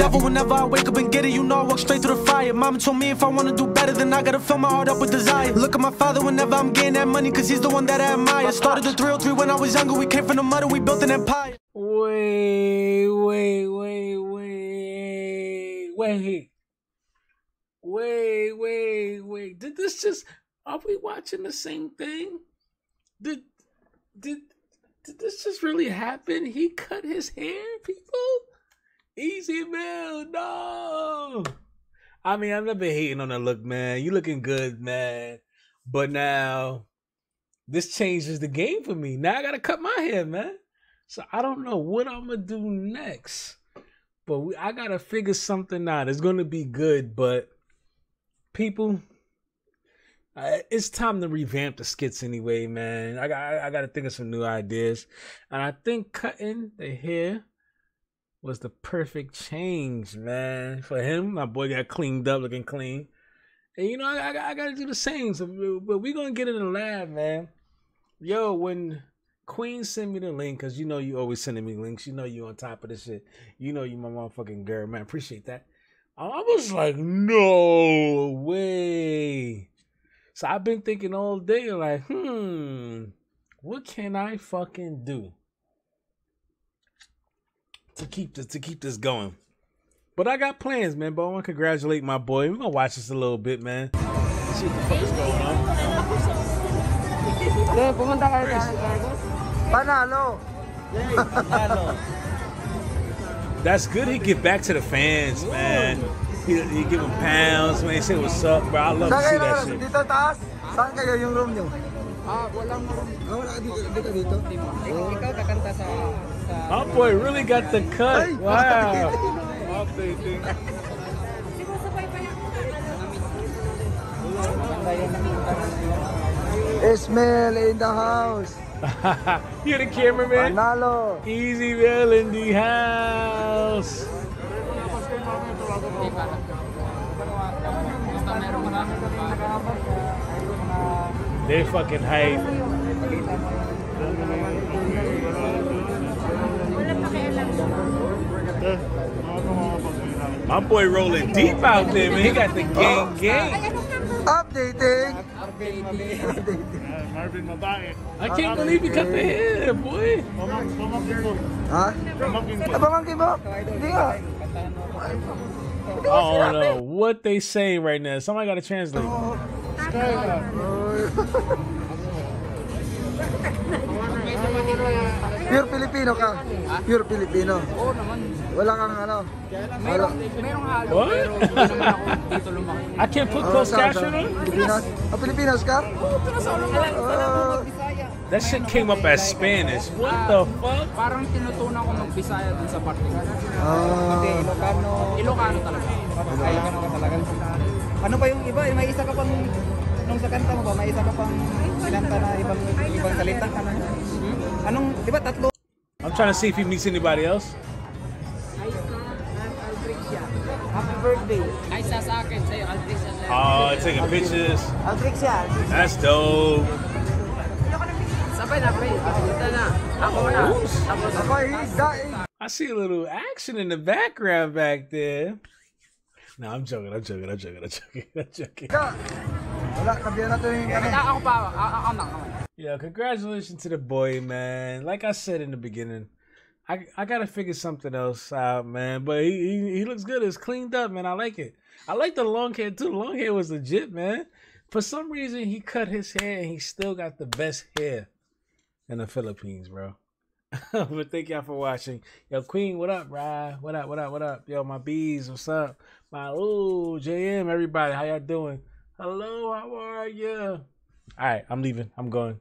devil whenever I wake up and get it. You know I walk straight through the fire. Mama told me if I wanna do better, then I gotta fill my heart up with desire. Look at my father whenever I'm getting that money, cause he's the one that I admire. Started the 303 when I was younger. We came from the mud and we built an empire. Wait, wait, wait, wait, wait. Wait, wait, wait. Did this just are we watching the same thing? Did did did this just really happen? He cut his hair, people? Ez Mil, no. I mean, I've never been hating on the look, man. You looking good, man. But now this changes the game for me. Now I gotta cut my hair, man. So I don't know what I'm gonna do next. But we, I gotta figure something out. It's gonna be good, but people, uh, it's time to revamp the skits anyway, man. I got I got to think of some new ideas, and I think cutting the hair was the perfect change, man, for him. My boy got cleaned up, looking clean, and you know I, I, I got to do the same. So, but we gonna get it in the lab, man. Yo, when Queen sent me the link, cause you know you always sending me links. You know you on top of this shit. You know you my motherfucking girl, man. Appreciate that. I was like, no way. So I've been thinking all day, like, hmm, what can I fucking do to keep this to keep this going? But I got plans, man. But I want to congratulate my boy. We're gonna watch this a little bit, man. See what the fuck is going on. Okay, pumunta kayo sa Panalo. That's good. He get back to the fans, man. He, he give them pounds, man. He say what's up, bro. I love to see that shit. Dito taas? Saan kayo yung room nyo? Ah, walang room. Ah, wala dito, dito, dito. Ik- Ikaw sa boy really got the cut. Wow. Ismail in the house. You're the cameraman. Panalo. Easy Bell in the house. Basta meron marami They fucking hype. My boy rolling deep out there, man. He got the gang gang. Updating. Marvin Mabae. I can't believe he cut the hair, boy. Pamangkin ko. Ha? Pamangkin ko. Ah, pamangkin mo? Hindi nga. I don't know what they saying right now. Somebody got to translate. Filipino ka? Pure Filipino. Oo naman. Wala kang ano? Wala. Merong halo, What? pero hindi naman ako dito lumaki. I can't put Oh, saan caption ka? on. Pilipinas? Ah, Pilipinas ka? Oh, That shit came up as Spanish. What the fuck? Parang tinutunan ko mag-Bisaya dun sa parte. ah. Ilocano. Ilocano talaga. Ilocano ka talaga. Ano pa yung iba? May isa ka pang nung sa kanta mo ba? May isa ka pang kinanta na ibang ibang salita ka na. Hmm? Anong, di ba tatlo? I'm trying to see if he meets anybody else. Happy birthday. Ay, sa sa akin, sa'yo, Altrisa sa'yo. Oh, taking pictures. That's dope. Sabay na, pre. Ito na. Ako na. Tapos, Ako, he's dying. I see a little action in the background back there. No, I'm joking. I'm joking. I'm joking. I'm joking. I'm joking. Yeah, congratulations to the boy, man. Like I said in the beginning, I I gotta figure something else out, man. But he he, he looks good. It's cleaned up, man. I like it. I like the long hair too. The long hair was legit, man. For some reason, he cut his hair and he still got the best hair in the Philippines, bro. but thank y'all for watching. Yo, Queen, what up, Rye? What up? What up? What up? Yo, my bees, what's up? My ooh, JM, everybody, how y'all doing? Hello, how are you? All right, I'm leaving. I'm going.